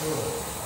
Good.